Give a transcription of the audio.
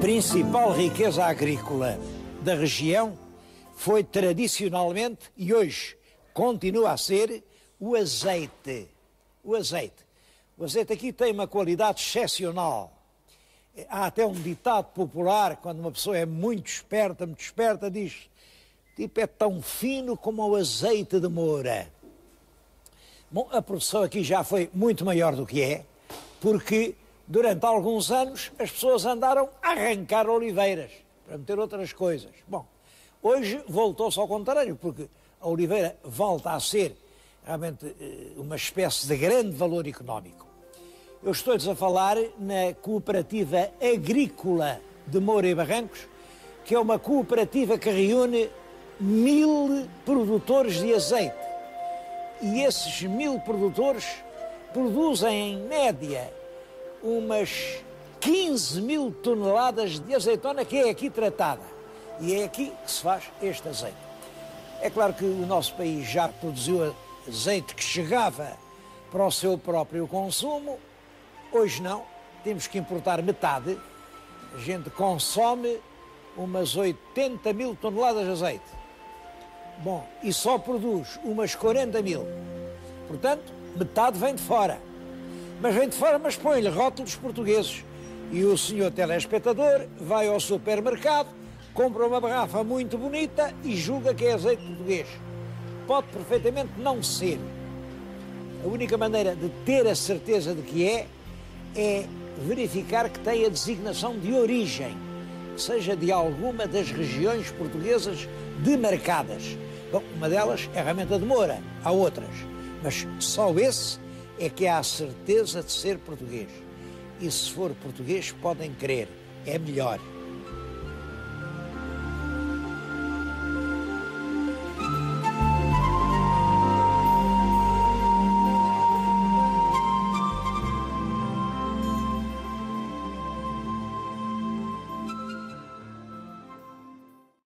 principal riqueza agrícola da região foi tradicionalmente e hoje continua a ser o azeite. O azeite. O azeite aqui tem uma qualidade excepcional. Há até um ditado popular, quando uma pessoa é muito esperta, muito esperta, diz: tipo, é tão fino como o azeite de moura. Bom, a produção aqui já foi muito maior do que é, porque durante alguns anos as pessoas andaram a arrancar oliveiras para meter outras coisas. Bom, hoje voltou-se ao contrário, porque a oliveira volta a ser realmente eh, uma espécie de grande valor económico. Eu estou-lhes a falar na Cooperativa Agrícola de Moura e Barrancos, que é uma cooperativa que reúne mil produtores de azeite. E esses mil produtores produzem, em média, umas 15 mil toneladas de azeitona que é aqui tratada. E é aqui que se faz este azeite. É claro que o nosso país já produziu azeite que chegava para o seu próprio consumo. Hoje não, temos que importar metade. A gente consome umas 80 mil toneladas de azeite. Bom, e só produz umas 40 mil. Portanto, metade vem de fora. Mas vem de fora, mas põe-lhe rótulos portugueses. E o senhor telespectador vai ao supermercado, compra uma garrafa muito bonita e julga que é azeite português. Pode perfeitamente não ser. A única maneira de ter a certeza de que é, é verificar que tem a designação de origem, seja de alguma das regiões portuguesas demarcadas. Bom, uma delas é a de Moura, há outras, mas só esse é que há a certeza de ser português. E se for português, podem crer, é melhor.